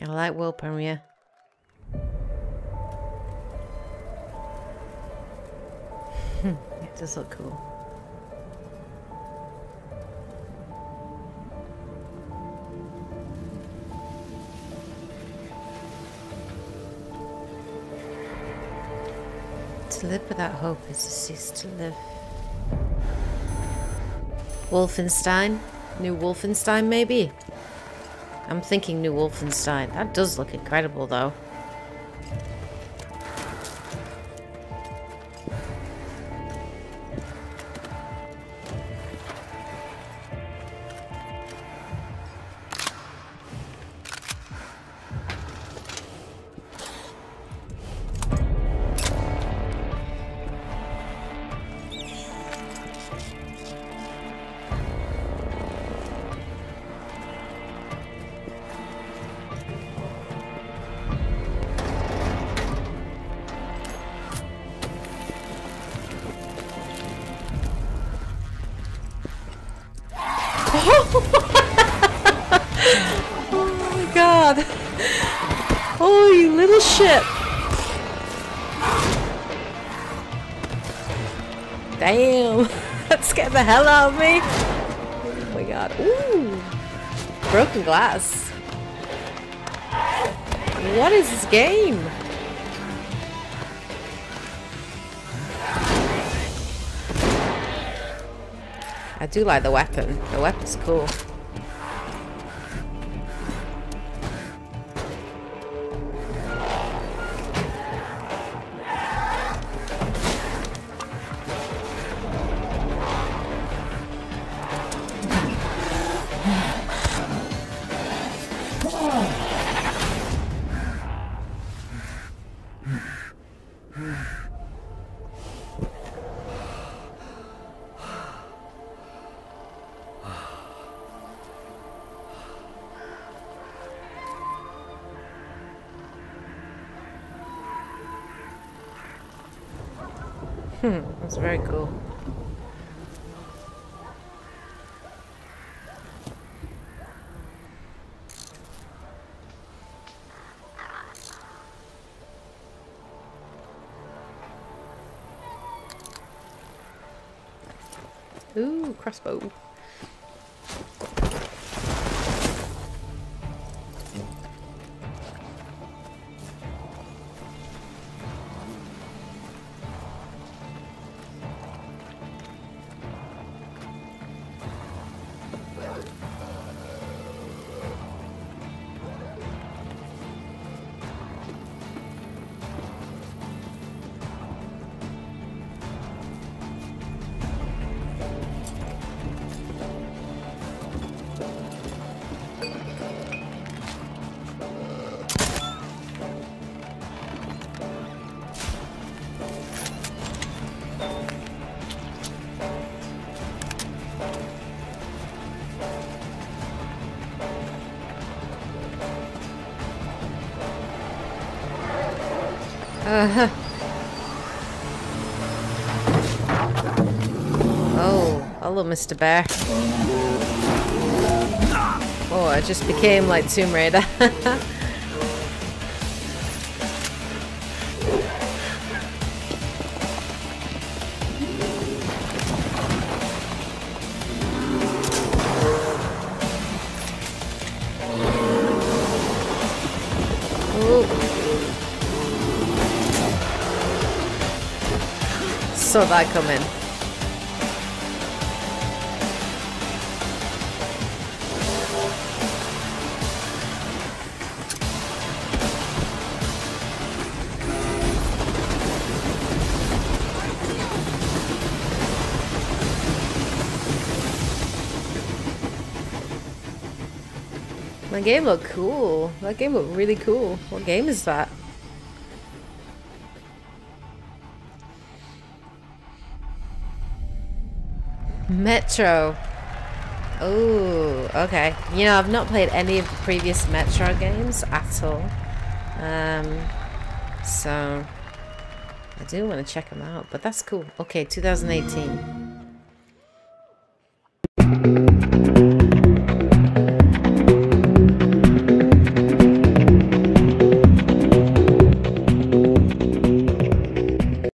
I like world premiere. it does look cool. To live without hope is to cease to live. Wolfenstein? New Wolfenstein, maybe? I'm thinking New Wolfenstein. That does look incredible, though. oh my god. Oh, you little shit. Damn. That scared the hell out of me. Oh my god. Ooh. Broken glass. What is this game? I do like the weapon. The weapon's cool. Hmm, Hmm, that's very cool. Ooh, crossbow. Uh-huh. Oh, hello, Mr. Bear. Oh, I just became like Tomb Raider. Saw that coming. That game looked cool. That game looked really cool. What game is that? Metro. Oh, okay. You know, I've not played any of the previous Metro games at all. Um, so I do want to check them out, but that's cool. Okay, 2018.